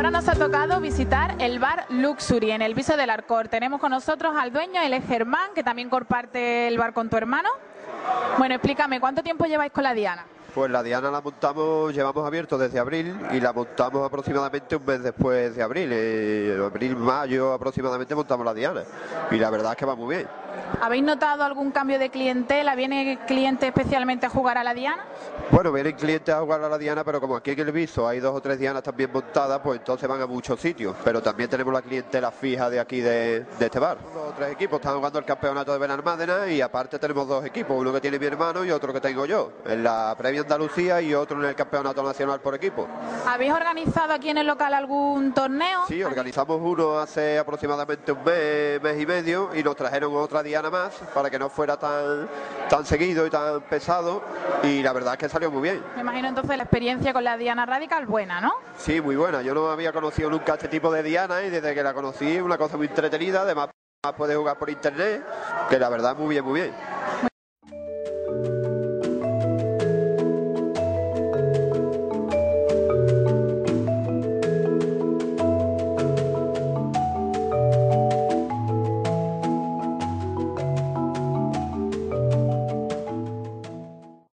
nos ha tocado visitar el bar Luxury en el piso del Arcor. Tenemos con nosotros al dueño, él es Germán, que también comparte el bar con tu hermano. Bueno, explícame, ¿cuánto tiempo lleváis con la Diana? Pues la Diana la montamos, llevamos abierto desde abril y la montamos aproximadamente un mes después de abril. Abril, mayo aproximadamente montamos la Diana. Y la verdad es que va muy bien. ¿Habéis notado algún cambio de clientela? ¿Viene cliente especialmente a jugar a la Diana? Bueno, vienen clientes a jugar a la Diana, pero como aquí en el viso hay dos o tres Dianas también montadas, pues entonces van a muchos sitios. Pero también tenemos la clientela fija de aquí de, este bar. Los tres equipos están jugando el campeonato de Benalmádena y aparte tenemos dos equipos, uno que tiene mi hermano y otro que tengo yo, en la Premia Andalucía y otro en el Campeonato Nacional por equipo. ¿Habéis organizado aquí en el local algún torneo? Sí, organizamos uno hace aproximadamente un mes, mes y medio y nos trajeron otra Diana más para que no fuera tan, tan seguido y tan pesado y la verdad es que salió muy bien. Me imagino entonces la experiencia con la Diana Radical buena, ¿no? Sí, muy buena. Yo no había conocido nunca este tipo de Diana y desde que la conocí una cosa muy entretenida, además puede jugar por internet, que la verdad muy bien, muy bien.